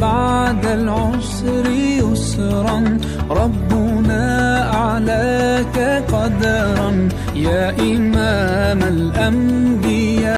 بعد العسر يسرا ربنا أعلاك قدرا يا إمام الأنبياء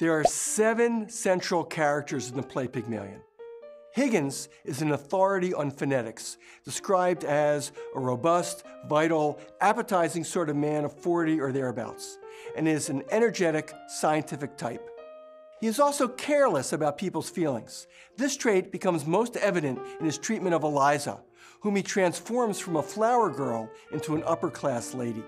There are seven central characters in the play Pygmalion. Higgins is an authority on phonetics, described as a robust, vital, appetizing sort of man of 40 or thereabouts, and is an energetic, scientific type. He is also careless about people's feelings. This trait becomes most evident in his treatment of Eliza, whom he transforms from a flower girl into an upper class lady.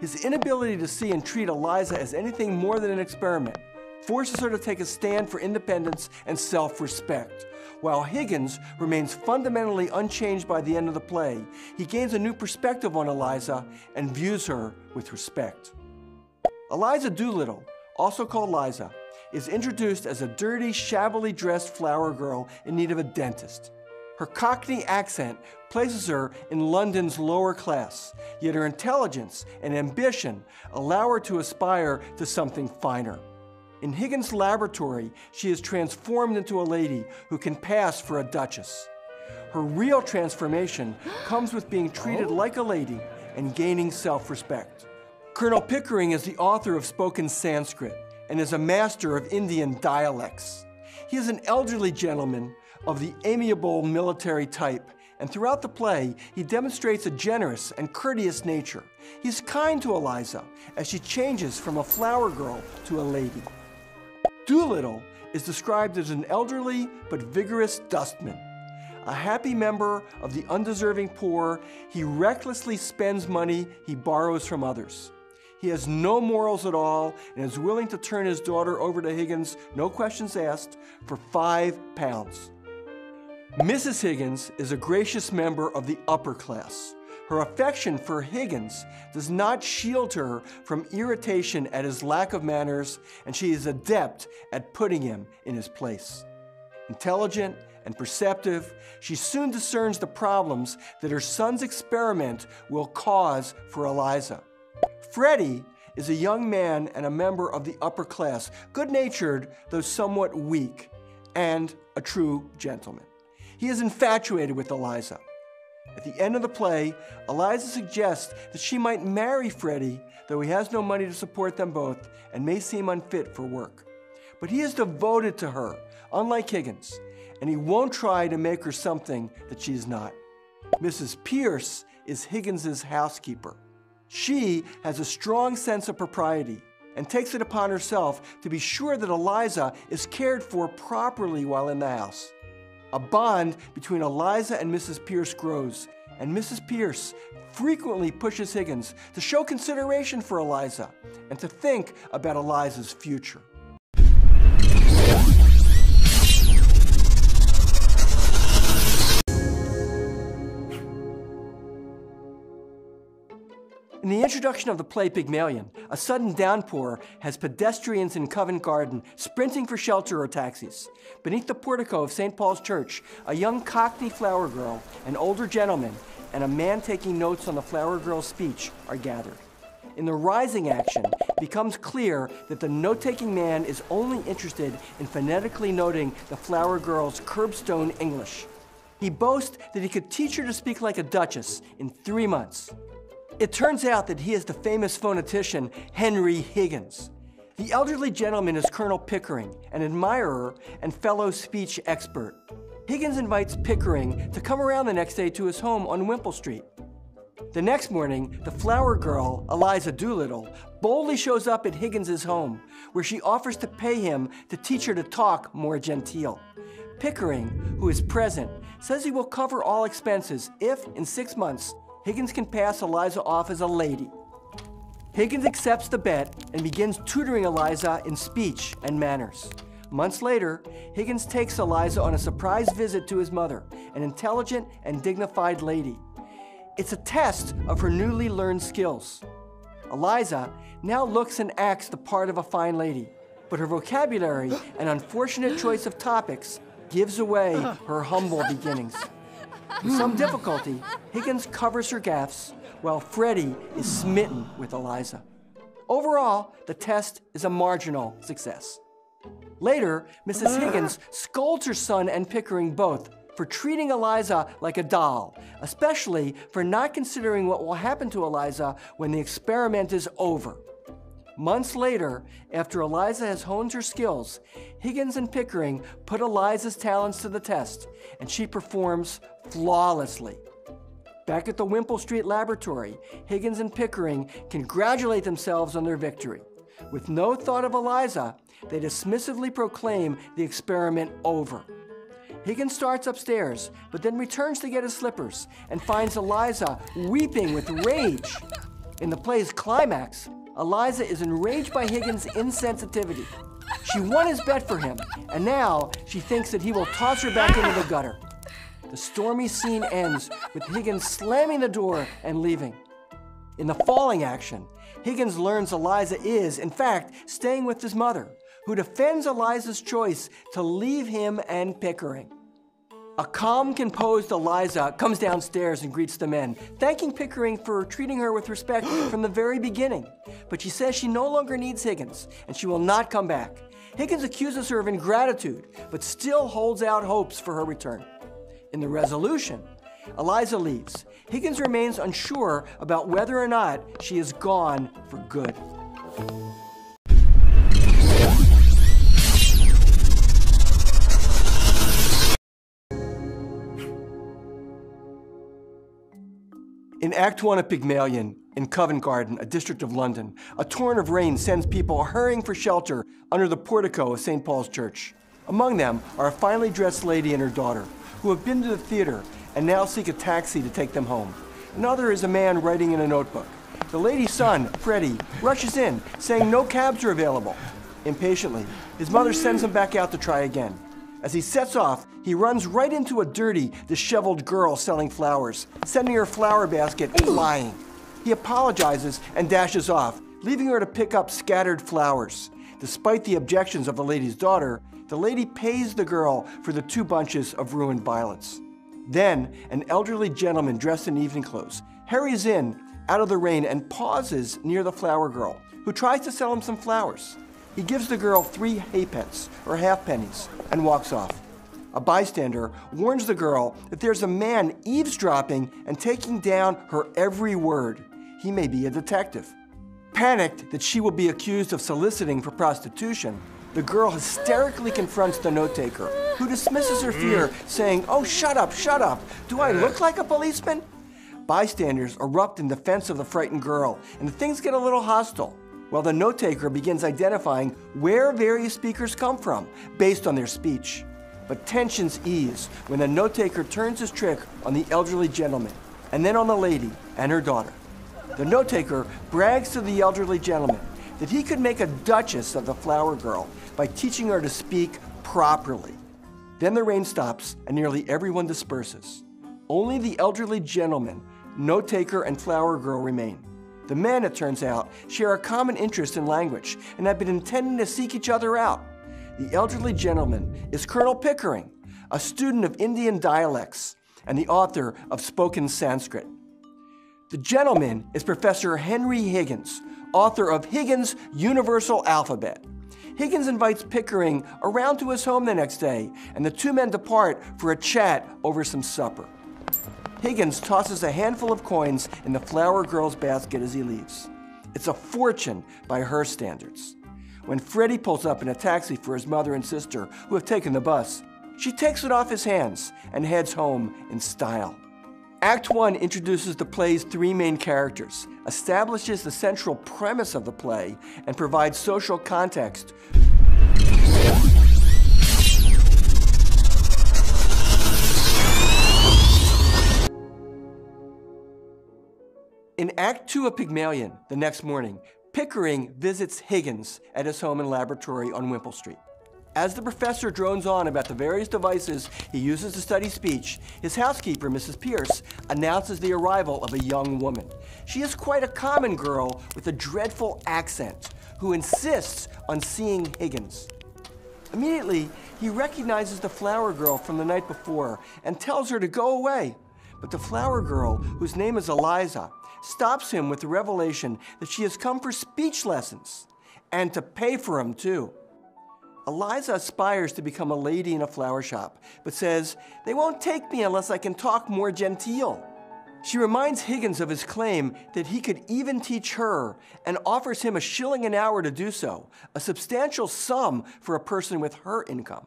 His inability to see and treat Eliza as anything more than an experiment forces her to take a stand for independence and self respect. While Higgins remains fundamentally unchanged by the end of the play, he gains a new perspective on Eliza and views her with respect. Eliza Doolittle, also called Liza, is introduced as a dirty, shabbily dressed flower girl in need of a dentist. Her Cockney accent places her in London's lower class, yet her intelligence and ambition allow her to aspire to something finer. In Higgins' laboratory, she is transformed into a lady who can pass for a duchess. Her real transformation comes with being treated oh. like a lady and gaining self respect. Colonel Pickering is the author of spoken Sanskrit and is a master of Indian dialects. He is an elderly gentleman of the amiable military type, and throughout the play, he demonstrates a generous and courteous nature. He's kind to Eliza as she changes from a flower girl to a lady. Doolittle is described as an elderly but vigorous dustman. A happy member of the undeserving poor, he recklessly spends money he borrows from others. He has no morals at all and is willing to turn his daughter over to Higgins, no questions asked, for five pounds. Mrs. Higgins is a gracious member of the upper class. Her affection for Higgins does not shield her from irritation at his lack of manners, and she is adept at putting him in his place. Intelligent and perceptive, she soon discerns the problems that her son's experiment will cause for Eliza. Freddie is a young man and a member of the upper class, good natured, though somewhat weak, and a true gentleman. He is infatuated with Eliza. At the end of the play, Eliza suggests that she might marry Freddie, though he has no money to support them both and may seem unfit for work. But he is devoted to her, unlike Higgins, and he won't try to make her something that she is not. Mrs. Pearce is Higgins's housekeeper. She has a strong sense of propriety and takes it upon herself to be sure that Eliza is cared for properly while in the house. A bond between Eliza and Mrs. Pearce grows, and Mrs. Pearce frequently pushes Higgins to show consideration for Eliza and to think about Eliza's future. In the introduction of the play Pygmalion, a sudden downpour has pedestrians in Covent Garden sprinting for shelter or taxis. Beneath the portico of St. Paul's Church, a young Cockney flower girl, an older gentleman, and a man taking notes on the flower girl's speech are gathered. In the rising action, it becomes clear that the note taking man is only interested in phonetically noting the flower girl's curbstone English. He boasts that he could teach her to speak like a duchess in three months. It turns out that he is the famous phonetician Henry Higgins. The elderly gentleman is Colonel Pickering, an admirer and fellow speech expert. Higgins invites Pickering to come around the next day to his home on Wimpole Street. The next morning, the flower girl, Eliza Doolittle, boldly shows up at Higgins's home, where she offers to pay him to teach her to talk more genteel. Pickering, who is present, says he will cover all expenses if, in six months, Higgins can pass Eliza off as a lady. Higgins accepts the bet and begins tutoring Eliza in speech and manners. Months later, Higgins takes Eliza on a surprise visit to his mother, an intelligent and dignified lady. It's a test of her newly learned skills. Eliza now looks and acts the part of a fine lady, but her vocabulary and unfortunate choice of topics gives away her humble beginnings. With some difficulty, Higgins covers her gaffes, while Freddie is smitten with Eliza. Overall, the test is a marginal success. Later, Mrs. Higgins scolds her son and Pickering both for treating Eliza like a doll, especially for not considering what will happen to Eliza when the experiment is over. Months later, after Eliza has honed her skills, Higgins and Pickering put Eliza's talents to the test, and she performs flawlessly. Back at the Wimpole Street Laboratory, Higgins and Pickering congratulate themselves on their victory. With no thought of Eliza, they dismissively proclaim the experiment over. Higgins starts upstairs, but then returns to get his slippers and finds Eliza weeping with rage. In the play's climax, Eliza is enraged by Higgins' insensitivity. She won his bet for him, and now she thinks that he will toss her back into the gutter. The stormy scene ends with Higgins slamming the door and leaving. In the falling action, Higgins learns Eliza is, in fact, staying with his mother, who defends Eliza's choice to leave him and Pickering. A calm, composed Eliza comes downstairs and greets the men, thanking Pickering for treating her with respect from the very beginning. But she says she no longer needs Higgins and she will not come back. Higgins accuses her of ingratitude, but still holds out hopes for her return. In the resolution, Eliza leaves. Higgins remains unsure about whether or not she is gone for good. In Act 1 of Pygmalion, in Covent Garden, a district of London, a torrent of rain sends people hurrying for shelter under the portico of St. Paul's Church. Among them are a finely dressed lady and her daughter, who have been to the theater and now seek a taxi to take them home. Another is a man writing in a notebook. The lady's son, Freddie, rushes in, saying no cabs are available. Impatiently, his mother sends him back out to try again. As he sets off, he runs right into a dirty, disheveled girl selling flowers, sending her flower basket flying. He apologizes and dashes off, leaving her to pick up scattered flowers. Despite the objections of the lady's daughter, the lady pays the girl for the two bunches of ruined violets. Then, an elderly gentleman dressed in evening clothes hurries in out of the rain and pauses near the flower girl, who tries to sell him some flowers. He gives the girl three halfpence, or half pennies, and walks off. A bystander warns the girl that there's a man eavesdropping and taking down her every word. He may be a detective. Panicked that she will be accused of soliciting for prostitution, the girl hysterically confronts the note taker, who dismisses her fear, mm. saying, Oh, shut up, shut up. Do I look like a policeman? Bystanders erupt in defense of the frightened girl, and things get a little hostile while the note taker begins identifying where various speakers come from based on their speech. But tensions ease when the note taker turns his trick on the elderly gentleman and then on the lady and her daughter. The note taker brags to the elderly gentleman that he could make a duchess of the flower girl by teaching her to speak properly. Then the rain stops and nearly everyone disperses. Only the elderly gentleman, note taker, and flower girl remain. The men, it turns out, share a common interest in language and have been intending to seek each other out. The elderly gentleman is Colonel Pickering, a student of Indian dialects and the author of Spoken Sanskrit. The gentleman is Professor Henry Higgins, author of Higgins' Universal Alphabet. Higgins invites Pickering around to his home the next day, and the two men depart for a chat over some supper. Higgins tosses a handful of coins in the flower girl's basket as he leaves. It's a fortune by her standards. When Freddie pulls up in a taxi for his mother and sister, who have taken the bus, she takes it off his hands and heads home in style. Act 1 introduces the play's three main characters, establishes the central premise of the play, and provides social context In Act Two of Pygmalion, the next morning, Pickering visits Higgins at his home and laboratory on Wimpole Street. As the professor drones on about the various devices he uses to study speech, his housekeeper, Mrs. Pearce, announces the arrival of a young woman. She is quite a common girl with a dreadful accent who insists on seeing Higgins. Immediately, he recognizes the flower girl from the night before and tells her to go away. But the flower girl, whose name is Eliza, stops him with the revelation that she has come for speech lessons and to pay for them too. Eliza aspires to become a lady in a flower shop, but says, They won't take me unless I can talk more genteel. She reminds Higgins of his claim that he could even teach her and offers him a shilling an hour to do so, a substantial sum for a person with her income.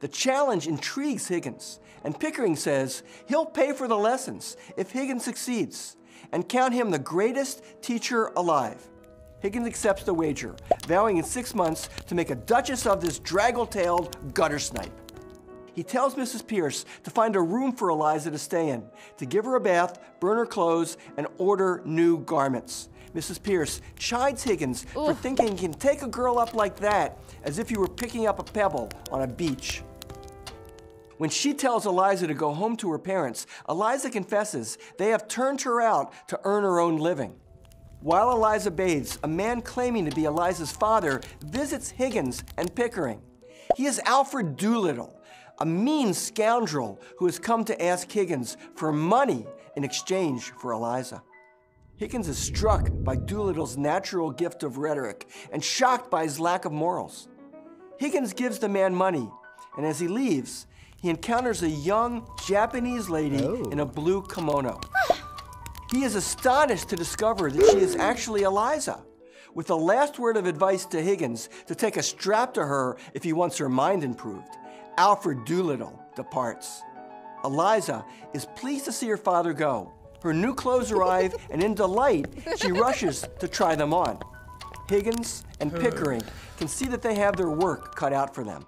The challenge intrigues Higgins, and Pickering says he'll pay for the lessons if Higgins succeeds and count him the greatest teacher alive. Higgins accepts the wager, vowing in six months to make a duchess of this draggle tailed gutter snipe. He tells Mrs. Pearce to find a room for Eliza to stay in, to give her a bath, burn her clothes, and order new garments. Mrs. Pearce chides Higgins Oof. for thinking he can take a girl up like that as if you were picking up a pebble on a beach. When she tells Eliza to go home to her parents, Eliza confesses they have turned her out to earn her own living. While Eliza bathes, a man claiming to be Eliza's father visits Higgins and Pickering. He is Alfred Doolittle, a mean scoundrel who has come to ask Higgins for money in exchange for Eliza. Higgins is struck by Doolittle's natural gift of rhetoric and shocked by his lack of morals. Higgins gives the man money, and as he leaves, he encounters a young Japanese lady oh. in a blue kimono. he is astonished to discover that she is actually Eliza, with the last word of advice to Higgins to take a strap to her if he wants her mind improved. Alfred Doolittle departs. Eliza is pleased to see her father go, her new clothes arrive, and in delight, she rushes to try them on. Higgins and Pickering uh. can see that they have their work cut out for them.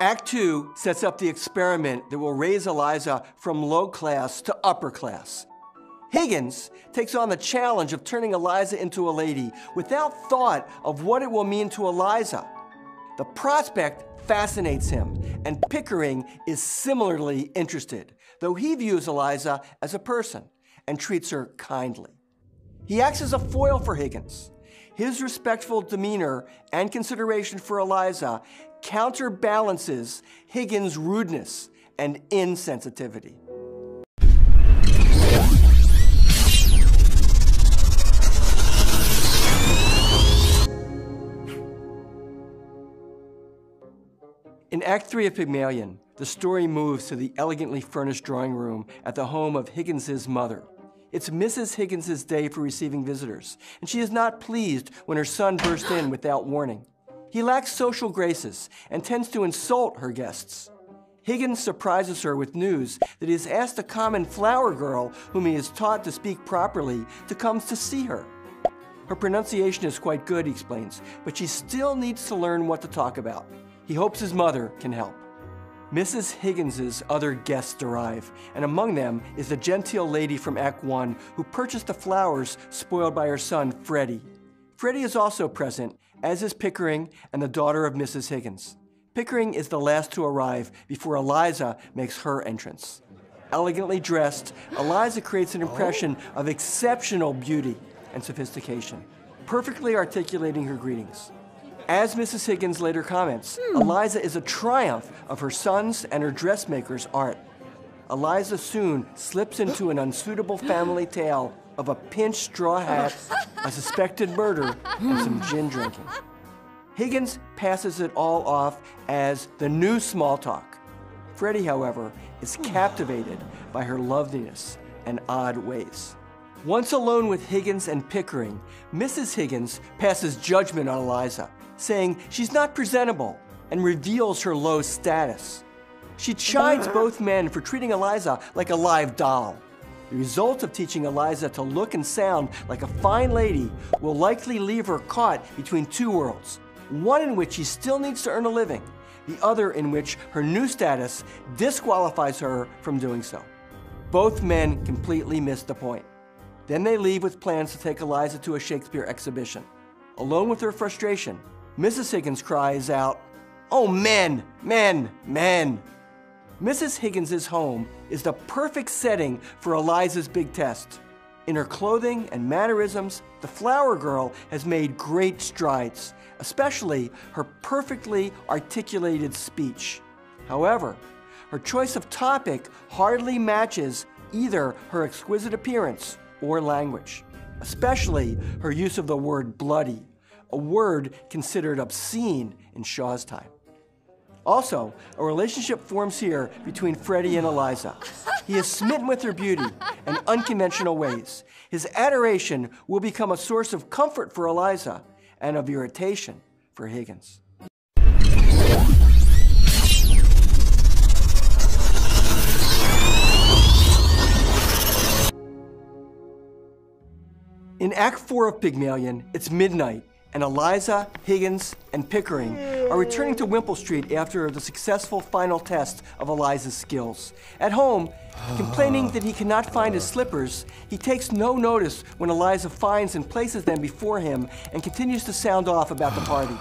Act two sets up the experiment that will raise Eliza from low class to upper class. Higgins takes on the challenge of turning Eliza into a lady without thought of what it will mean to Eliza. The prospect fascinates him, and Pickering is similarly interested, though he views Eliza as a person and treats her kindly. He acts as a foil for Higgins. His respectful demeanor and consideration for Eliza counterbalances Higgins' rudeness and insensitivity. In Act 3 of Pygmalion, the story moves to the elegantly furnished drawing room at the home of Higgins's mother. It's Mrs. Higgins's day for receiving visitors, and she is not pleased when her son bursts in without warning. He lacks social graces and tends to insult her guests. Higgins surprises her with news that he has asked a common flower girl, whom he has taught to speak properly, to come to see her. Her pronunciation is quite good, he explains, but she still needs to learn what to talk about. He hopes his mother can help. Mrs. Higgins's other guests arrive, and among them is the genteel lady from Act 1 who purchased the flowers spoiled by her son, Freddie. Freddie is also present, as is Pickering and the daughter of Mrs. Higgins. Pickering is the last to arrive before Eliza makes her entrance. Elegantly dressed, Eliza creates an impression of exceptional beauty and sophistication, perfectly articulating her greetings. As Mrs. Higgins later comments, hmm. Eliza is a triumph of her son's and her dressmaker's art. Eliza soon slips into an unsuitable family tale of a pinched straw hat, a suspected murder, and some gin drinking. Higgins passes it all off as the new small talk. Freddie, however, is captivated by her loveliness and odd ways. Once alone with Higgins and Pickering, Mrs. Higgins passes judgment on Eliza saying she's not presentable and reveals her low status. She chides both men for treating Eliza like a live doll. The result of teaching Eliza to look and sound like a fine lady will likely leave her caught between two worlds one in which she still needs to earn a living, the other in which her new status disqualifies her from doing so. Both men completely miss the point. Then they leave with plans to take Eliza to a Shakespeare exhibition. Alone with her frustration, Mrs. Higgins cries out, Oh, men, men, men. Mrs. Higgins's home is the perfect setting for Eliza's big test. In her clothing and mannerisms, the flower girl has made great strides, especially her perfectly articulated speech. However, her choice of topic hardly matches either her exquisite appearance or language, especially her use of the word bloody, a word considered obscene in Shaw's time. Also, a relationship forms here between Freddie and Eliza. He is smitten with her beauty and unconventional ways. His adoration will become a source of comfort for Eliza and of irritation for Higgins. In Act 4 of Pygmalion, it's midnight, and Eliza, Higgins, and Pickering are returning to Wimpole Street after the successful final test of Eliza's skills. At home, complaining that he cannot find his slippers, he takes no notice when Eliza finds and places them before him and continues to sound off about the party.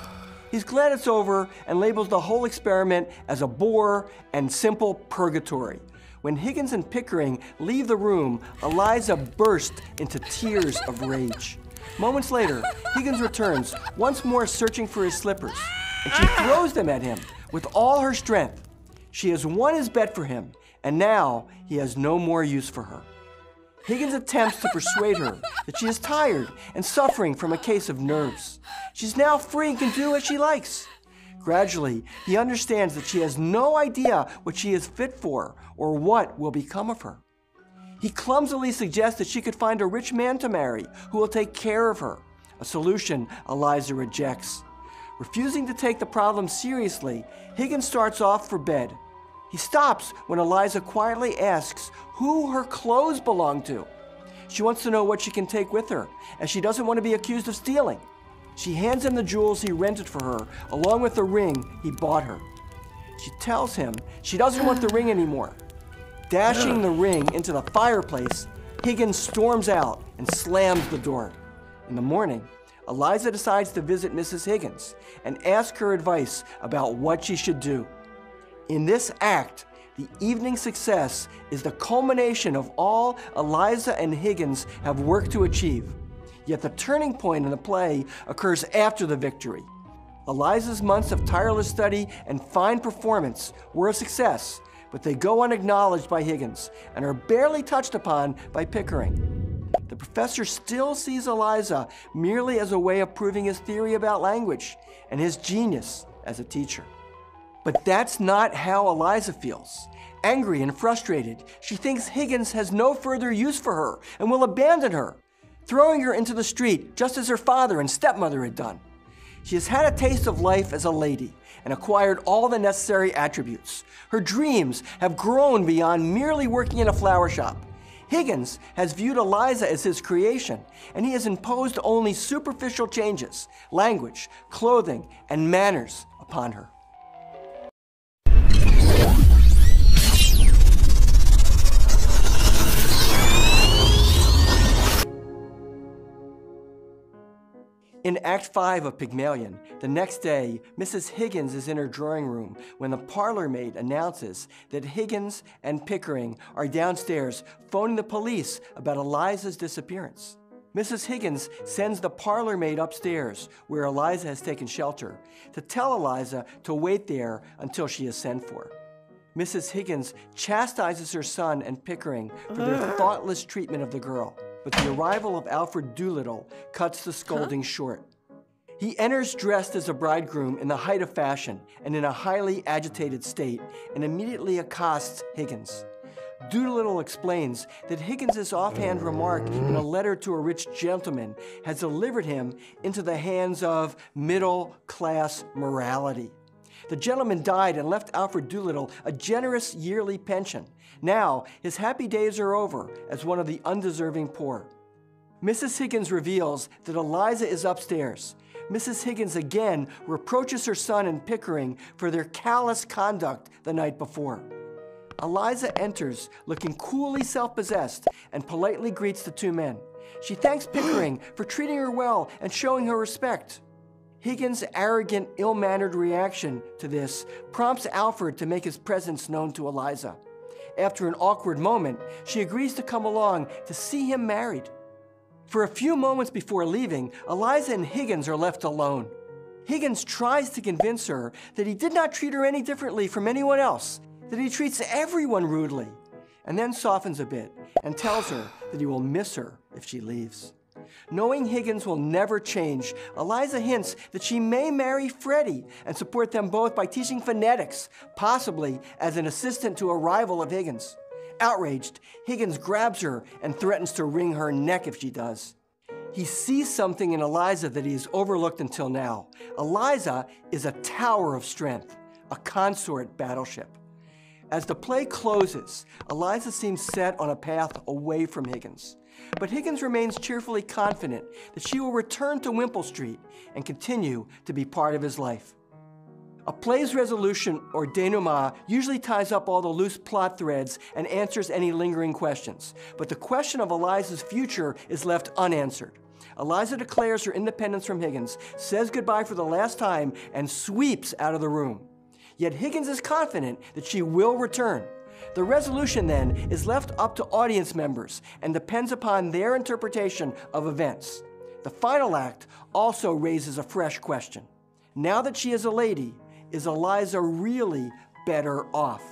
He's glad it's over and labels the whole experiment as a bore and simple purgatory. When Higgins and Pickering leave the room, Eliza bursts into tears of rage. Moments later, Higgins returns, once more searching for his slippers, and she throws them at him with all her strength. She has won his bet for him, and now he has no more use for her. Higgins attempts to persuade her that she is tired and suffering from a case of nerves. She's now free and can do as she likes. Gradually, he understands that she has no idea what she is fit for or what will become of her. He clumsily suggests that she could find a rich man to marry who will take care of her, a solution Eliza rejects. Refusing to take the problem seriously, Higgins starts off for bed. He stops when Eliza quietly asks who her clothes belong to. She wants to know what she can take with her, as she doesn't want to be accused of stealing. She hands him the jewels he rented for her, along with the ring he bought her. She tells him she doesn't want the ring anymore. Dashing the ring into the fireplace, Higgins storms out and slams the door. In the morning, Eliza decides to visit Mrs. Higgins and ask her advice about what she should do. In this act, the evening success is the culmination of all Eliza and Higgins have worked to achieve. Yet the turning point in the play occurs after the victory. Eliza's months of tireless study and fine performance were a success, but they go unacknowledged by Higgins and are barely touched upon by Pickering. The professor still sees Eliza merely as a way of proving his theory about language and his genius as a teacher. But that's not how Eliza feels. Angry and frustrated, she thinks Higgins has no further use for her and will abandon her, throwing her into the street just as her father and stepmother had done. She has had a taste of life as a lady and acquired all the necessary attributes. Her dreams have grown beyond merely working in a flower shop. Higgins has viewed Eliza as his creation, and he has imposed only superficial changes, language, clothing, and manners upon her. In Act 5 of Pygmalion, the next day, Mrs. Higgins is in her drawing room when the parlor maid announces that Higgins and Pickering are downstairs phoning the police about Eliza's disappearance. Mrs. Higgins sends the parlor maid upstairs, where Eliza has taken shelter, to tell Eliza to wait there until she is sent for. Mrs. Higgins chastises her son and Pickering for their thoughtless treatment of the girl but the arrival of Alfred Doolittle cuts the scolding huh? short. He enters dressed as a bridegroom in the height of fashion and in a highly agitated state and immediately accosts Higgins. Doolittle explains that Higgins's offhand remark in a letter to a rich gentleman has delivered him into the hands of middle class morality. The gentleman died and left Alfred Doolittle a generous yearly pension. Now, his happy days are over as one of the undeserving poor. Mrs. Higgins reveals that Eliza is upstairs. Mrs. Higgins again reproaches her son and Pickering for their callous conduct the night before. Eliza enters, looking coolly self possessed, and politely greets the two men. She thanks Pickering for treating her well and showing her respect. Higgins' arrogant, ill mannered reaction to this prompts Alfred to make his presence known to Eliza. After an awkward moment, she agrees to come along to see him married. For a few moments before leaving, Eliza and Higgins are left alone. Higgins tries to convince her that he did not treat her any differently from anyone else, that he treats everyone rudely, and then softens a bit and tells her that he will miss her if she leaves. Knowing Higgins will never change, Eliza hints that she may marry Freddie and support them both by teaching phonetics, possibly as an assistant to a rival of Higgins. Outraged, Higgins grabs her and threatens to wring her neck if she does. He sees something in Eliza that he has overlooked until now. Eliza is a tower of strength, a consort battleship. As the play closes, Eliza seems set on a path away from Higgins. But Higgins remains cheerfully confident that she will return to Wimpole Street and continue to be part of his life. A play's resolution or denouement usually ties up all the loose plot threads and answers any lingering questions. But the question of Eliza's future is left unanswered. Eliza declares her independence from Higgins, says goodbye for the last time, and sweeps out of the room. Yet Higgins is confident that she will return. The resolution then is left up to audience members and depends upon their interpretation of events. The final act also raises a fresh question. Now that she is a lady, is Eliza really better off?